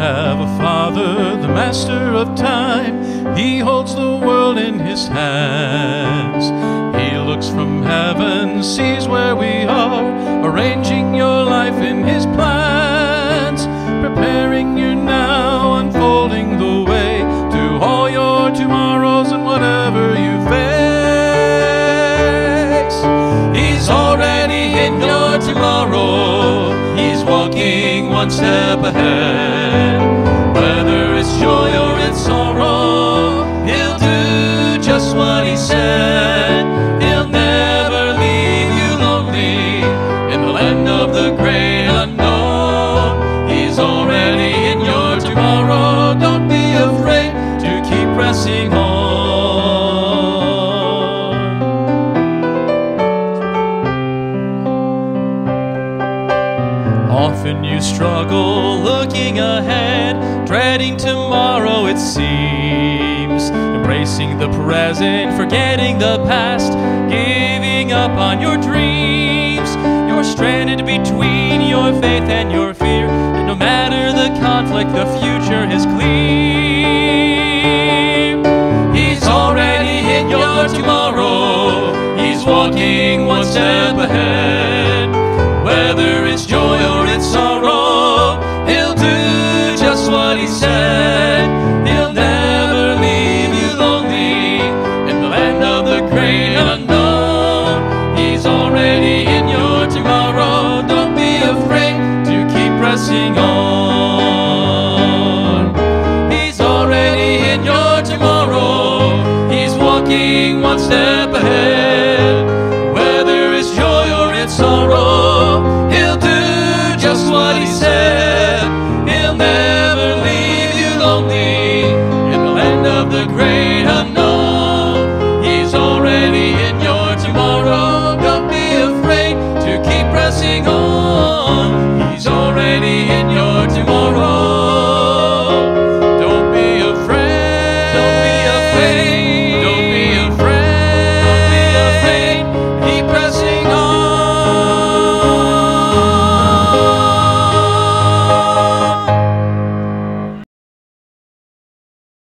Abba Father, the master of time, he holds the world in his hands. He looks from heaven, sees where we are, arranging your life in his plans, one step ahead. Whether it's joy Often you struggle looking ahead, dreading tomorrow it seems. Embracing the present, forgetting the past, giving up on your dreams. You're stranded between your faith and your fear, and no matter the conflict, the future is clear. He's already in your tomorrow, he's walking one step ahead. He said. He'll never leave you lonely in the land of the great unknown. He's already in your tomorrow. Don't be afraid to keep pressing on. He's already in your tomorrow. He's walking one step ahead.